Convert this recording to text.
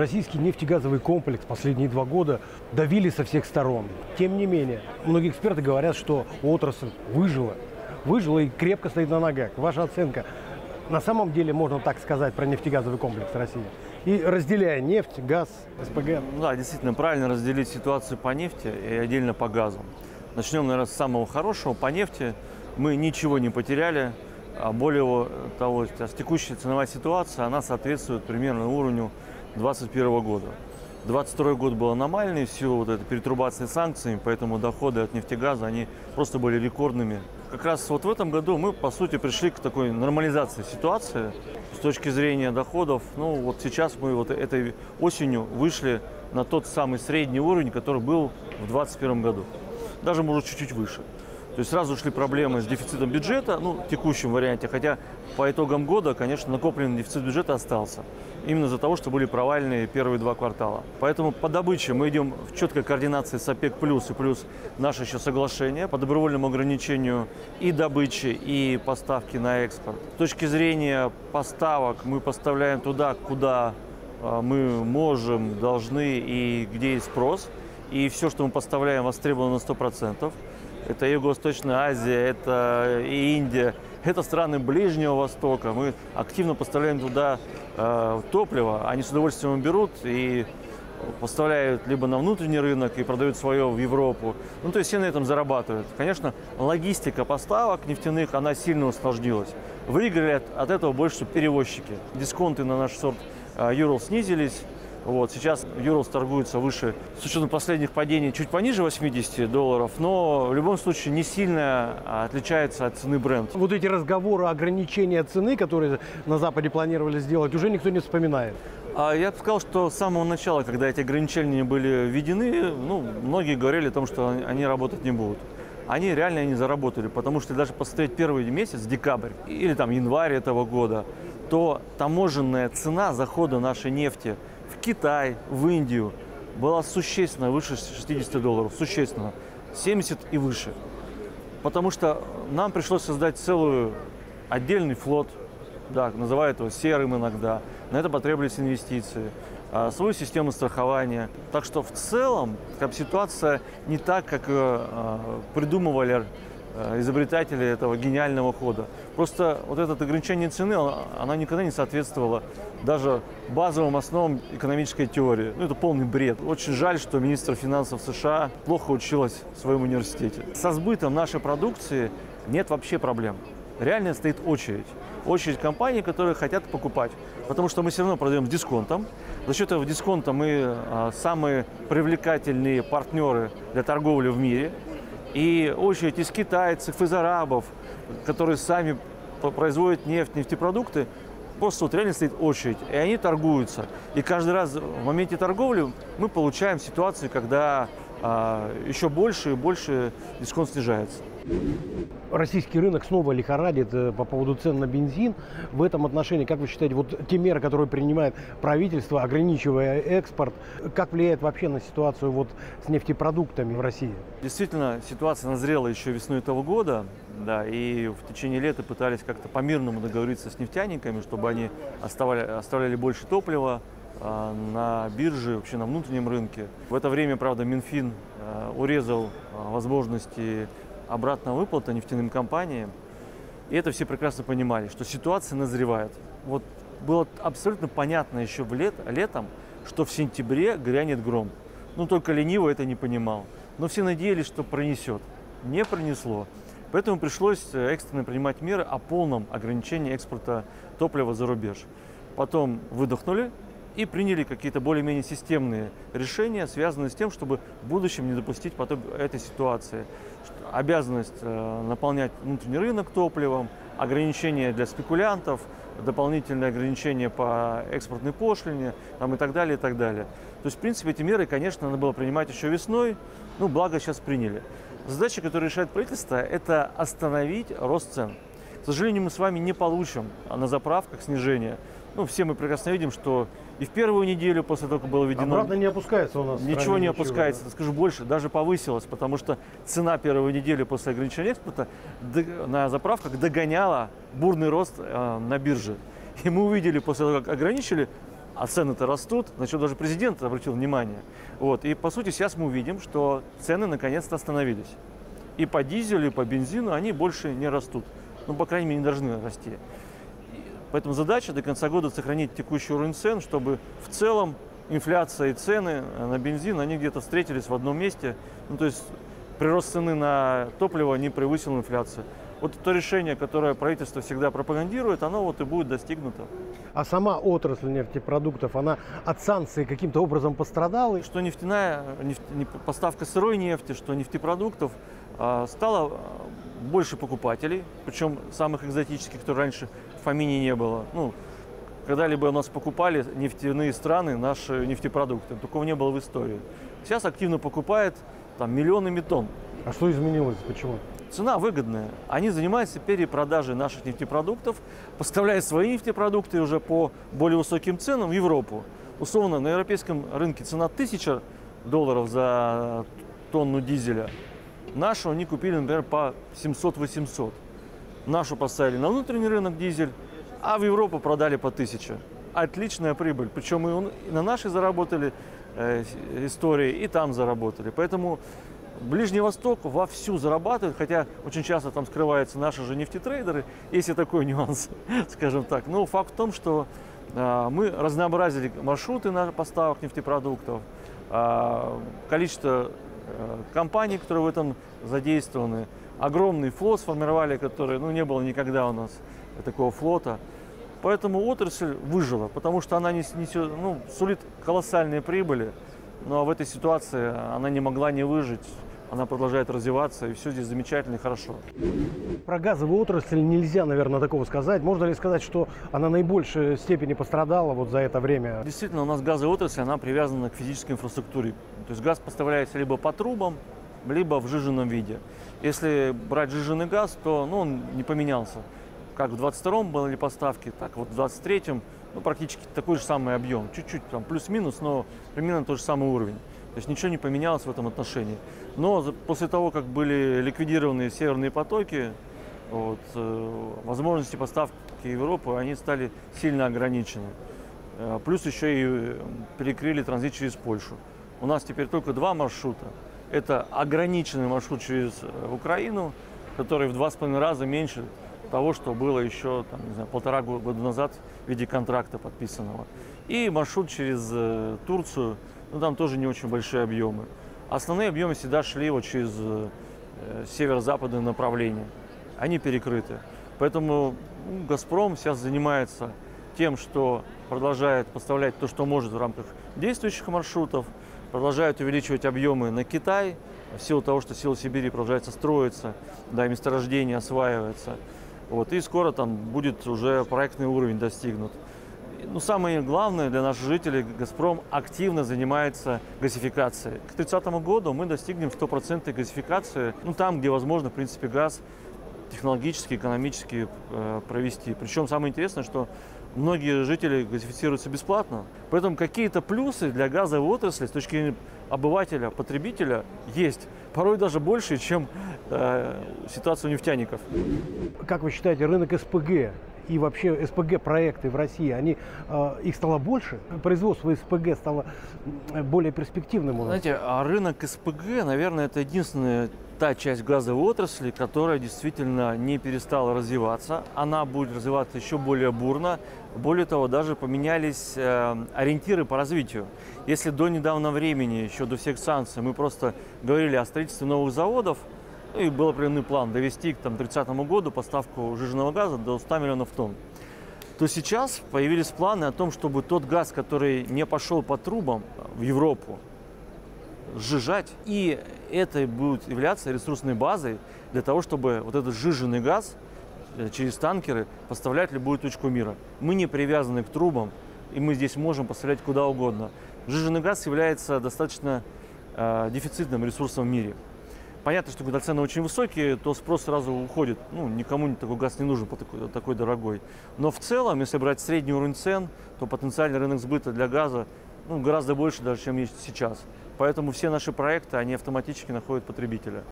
Российский нефтегазовый комплекс последние два года давили со всех сторон. Тем не менее, многие эксперты говорят, что отрасль выжила. Выжила и крепко стоит на ногах. Ваша оценка на самом деле можно так сказать про нефтегазовый комплекс России? И разделяя нефть, газ, СПГ. Да, действительно, правильно разделить ситуацию по нефти и отдельно по газу. Начнем, наверное, с самого хорошего. По нефти мы ничего не потеряли. А более того, текущая ценовая ситуация, она соответствует примерно уровню 2021 года. 22 год был аномальный в вот этой перетрубации санкциями, поэтому доходы от нефтегаза, они просто были рекордными. Как раз вот в этом году мы, по сути, пришли к такой нормализации ситуации с точки зрения доходов. Ну, вот сейчас мы вот этой осенью вышли на тот самый средний уровень, который был в 2021 году. Даже, может, чуть-чуть выше. То есть сразу шли проблемы с дефицитом бюджета, ну, в текущем варианте, хотя по итогам года, конечно, накопленный дефицит бюджета остался. Именно из-за того, что были провальные первые два квартала. Поэтому по добыче мы идем в четкой координации с ОПЕК+, плюс и плюс наше еще соглашение по добровольному ограничению и добычи, и поставки на экспорт. С точки зрения поставок мы поставляем туда, куда а, мы можем, должны и где есть спрос. И все, что мы поставляем, востребовано на 100% это Юго-Восточная Азия, это и Индия, это страны Ближнего Востока. Мы активно поставляем туда э, топливо, они с удовольствием берут и поставляют либо на внутренний рынок и продают свое в Европу. Ну, то есть все на этом зарабатывают. Конечно, логистика поставок нефтяных, она сильно усложнилась. Выиграли от, от этого больше перевозчики. Дисконты на наш сорт э, Юрл снизились. Вот, сейчас Юрлс торгуется выше, с учетом последних падений, чуть пониже 80 долларов, но в любом случае не сильно отличается от цены бренд. Вот эти разговоры ограничения цены, которые на Западе планировали сделать, уже никто не вспоминает. А я бы сказал, что с самого начала, когда эти ограничения были введены, ну, многие говорили о том, что они работать не будут они реально не заработали, потому что даже посмотреть первый месяц, декабрь или там январь этого года, то таможенная цена захода нашей нефти Китай, в Индию была существенно выше 60 долларов, существенно, 70 и выше. Потому что нам пришлось создать целую отдельный флот, да, называют его серым иногда. На это потребовались инвестиции, а, свою систему страхования. Так что в целом ситуация не так, как а, придумывали Э, изобретатели этого гениального хода. Просто вот это ограничение цены, она никогда не соответствовала даже базовым основам экономической теории. Ну, это полный бред. Очень жаль, что министр финансов США плохо училась в своем университете. Со сбытом нашей продукции нет вообще проблем. Реально стоит очередь. Очередь компаний, которые хотят покупать. Потому что мы все равно продаем с дисконтом. За счет этого дисконта мы а, самые привлекательные партнеры для торговли в мире. И очередь из китайцев, из арабов, которые сами производят нефть, нефтепродукты, просто вот реально стоит очередь, и они торгуются. И каждый раз в моменте торговли мы получаем ситуацию, когда а, еще больше и больше дисконт снижается. Российский рынок снова лихорадит э, по поводу цен на бензин. В этом отношении, как вы считаете, вот те меры, которые принимает правительство, ограничивая экспорт, как влияет вообще на ситуацию вот с нефтепродуктами в России? Действительно, ситуация назрела еще весной этого года, да, и в течение лета пытались как-то по-мирному договориться с нефтяниками, чтобы они оставляли, оставляли больше топлива, а, на бирже, вообще на внутреннем рынке. В это время, правда, Минфин а, урезал возможности обратного выплата нефтяным компаниям. И это все прекрасно понимали, что ситуация назревает. Вот было абсолютно понятно еще в лет, летом, что в сентябре грянет гром. Ну, только лениво это не понимал. Но все надеялись, что пронесет. Не пронесло. Поэтому пришлось э, экстренно принимать меры о полном ограничении экспорта топлива за рубеж. Потом выдохнули, и приняли какие-то более-менее системные решения, связанные с тем, чтобы в будущем не допустить потом этой ситуации. Обязанность э, наполнять внутренний рынок топливом, ограничения для спекулянтов, дополнительные ограничения по экспортной пошлине там, и так далее, и так далее. То есть, в принципе, эти меры, конечно, надо было принимать еще весной, ну, благо сейчас приняли. Задача, которую решает правительство, это остановить рост цен. К сожалению, мы с вами не получим на заправках снижение. Ну, все мы прекрасно видим, что и в первую неделю после того, как было введено... Обратно не опускается у нас. Ничего не ничего, опускается. Да? Скажу больше, даже повысилось, потому что цена первой недели после ограничения экспорта на заправках догоняла бурный рост э, на бирже. И мы увидели после того, как ограничили, а цены-то растут, значит, даже президент обратил внимание. Вот. И, по сути, сейчас мы увидим, что цены наконец-то остановились. И по дизелю, и по бензину они больше не растут. Ну, по крайней мере, не должны расти. Поэтому задача до конца года сохранить текущий уровень цен, чтобы в целом инфляция и цены на бензин, они где-то встретились в одном месте. Ну, то есть прирост цены на топливо не превысил инфляцию. Вот это решение, которое правительство всегда пропагандирует, оно вот и будет достигнуто. А сама отрасль нефтепродуктов, она от санкций каким-то образом пострадала? Что нефтяная нефть, поставка сырой нефти, что нефтепродуктов стало больше покупателей, причем самых экзотических, которые раньше в помине не было. Ну, когда-либо у нас покупали нефтяные страны наши нефтепродукты. Такого не было в истории. Сейчас активно покупает там миллионами тонн. А что изменилось? Почему? Цена выгодная. Они занимаются перепродажей наших нефтепродуктов, поставляют свои нефтепродукты уже по более высоким ценам в Европу. Условно, на европейском рынке цена 1000 долларов за тонну дизеля. Нашу они купили, например, по 700-800. Нашу поставили на внутренний рынок дизель, а в Европу продали по 1000. Отличная прибыль. Причем и на нашей заработали э, истории, и там заработали. Поэтому Ближний Восток вовсю зарабатывает, хотя очень часто там скрываются наши же нефтетрейдеры, есть и такой нюанс, скажем так. Но факт в том, что э, мы разнообразили маршруты на поставок нефтепродуктов, э, количество компаний, которые в этом задействованы, огромный флот сформировали, который ну, не было никогда у нас такого флота. Поэтому отрасль выжила, потому что она несет, ну, сулит колоссальные прибыли. Ну а в этой ситуации она не могла не выжить. Она продолжает развиваться, и все здесь замечательно и хорошо. Про газовую отрасль нельзя, наверное, такого сказать. Можно ли сказать, что она наибольшей степени пострадала вот за это время? Действительно, у нас газовая отрасль, она привязана к физической инфраструктуре. То есть газ поставляется либо по трубам, либо в жиженном виде. Если брать жиженый газ, то ну, он не поменялся. Как в 22-м были поставки, так вот в 23-м ну, практически такой же самый объем. Чуть-чуть там плюс-минус, но примерно тот же самый уровень. То есть ничего не поменялось в этом отношении. Но после того, как были ликвидированы северные потоки, вот, э, возможности поставки в Европу, они стали сильно ограничены. Э, плюс еще и перекрыли транзит через Польшу. У нас теперь только два маршрута. Это ограниченный маршрут через э, Украину, который в два с половиной раза меньше того, что было еще там, не знаю, полтора года назад в виде контракта подписанного. И маршрут через Турцию – ну там тоже не очень большие объемы. Основные объемы всегда шли вот через э, северо-западное направление. Они перекрыты. Поэтому ну, «Газпром» сейчас занимается тем, что продолжает поставлять то, что может в рамках действующих маршрутов, продолжает увеличивать объемы на Китай, в силу того, что сила Сибири продолжается строиться, да, месторождение осваивается. Вот, и скоро там будет уже проектный уровень достигнут ну, самое главное для наших жителей, «Газпром» активно занимается газификацией. К 30 году мы достигнем стопроцентной газификации, ну, там, где возможно, в принципе, газ технологически, экономически э, провести. Причем самое интересное, что многие жители газифицируются бесплатно. Поэтому какие-то плюсы для газовой отрасли с точки зрения обывателя, потребителя есть. Порой даже больше, чем э, ситуация у нефтяников. Как вы считаете, рынок СПГ и вообще СПГ-проекты в России, они, э, их стало больше? Производство СПГ стало более перспективным? Знаете, а рынок СПГ, наверное, это единственная та часть газовой отрасли, которая действительно не перестала развиваться. Она будет развиваться еще более бурно. Более того, даже поменялись э, ориентиры по развитию. Если до недавнего времени, еще до всех санкций, мы просто говорили о строительстве новых заводов, ну, и был определенный план довести к там, 30 году поставку жиженного газа до 100 миллионов тонн. То сейчас появились планы о том, чтобы тот газ, который не пошел по трубам в Европу, сжижать. И это будет являться ресурсной базой для того, чтобы вот этот сжиженный газ э, через танкеры поставлять в любую точку мира. Мы не привязаны к трубам, и мы здесь можем поставлять куда угодно. Сжиженный газ является достаточно э, дефицитным ресурсом в мире. Понятно, что когда цены очень высокие, то спрос сразу уходит. Ну, никому такой газ не нужен такой, такой дорогой. Но в целом, если брать средний уровень цен, то потенциальный рынок сбыта для газа ну, гораздо больше даже, чем есть сейчас. Поэтому все наши проекты, они автоматически находят потребителя.